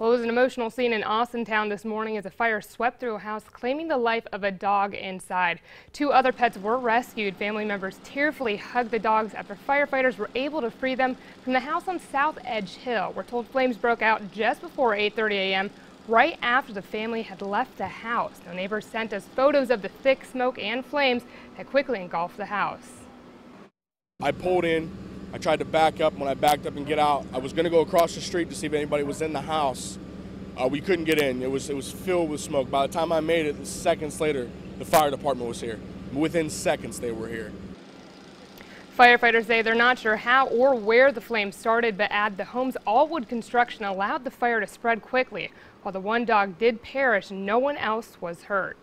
Well, it was an emotional scene in Austintown this morning as a fire swept through a house, claiming the life of a dog inside. Two other pets were rescued. Family members tearfully hugged the dogs after firefighters were able to free them from the house on South Edgehill. We're told flames broke out just before 8.30 a.m., right after the family had left the house. The neighbors sent us photos of the thick smoke and flames that quickly engulfed the house. I pulled in, I tried to back up. When I backed up and get out, I was going to go across the street to see if anybody was in the house. Uh, we couldn't get in. It was it was filled with smoke. By the time I made it, seconds later, the fire department was here. Within seconds, they were here. Firefighters say they're not sure how or where the flames started, but add the home's all-wood construction allowed the fire to spread quickly. While the one dog did perish, no one else was hurt.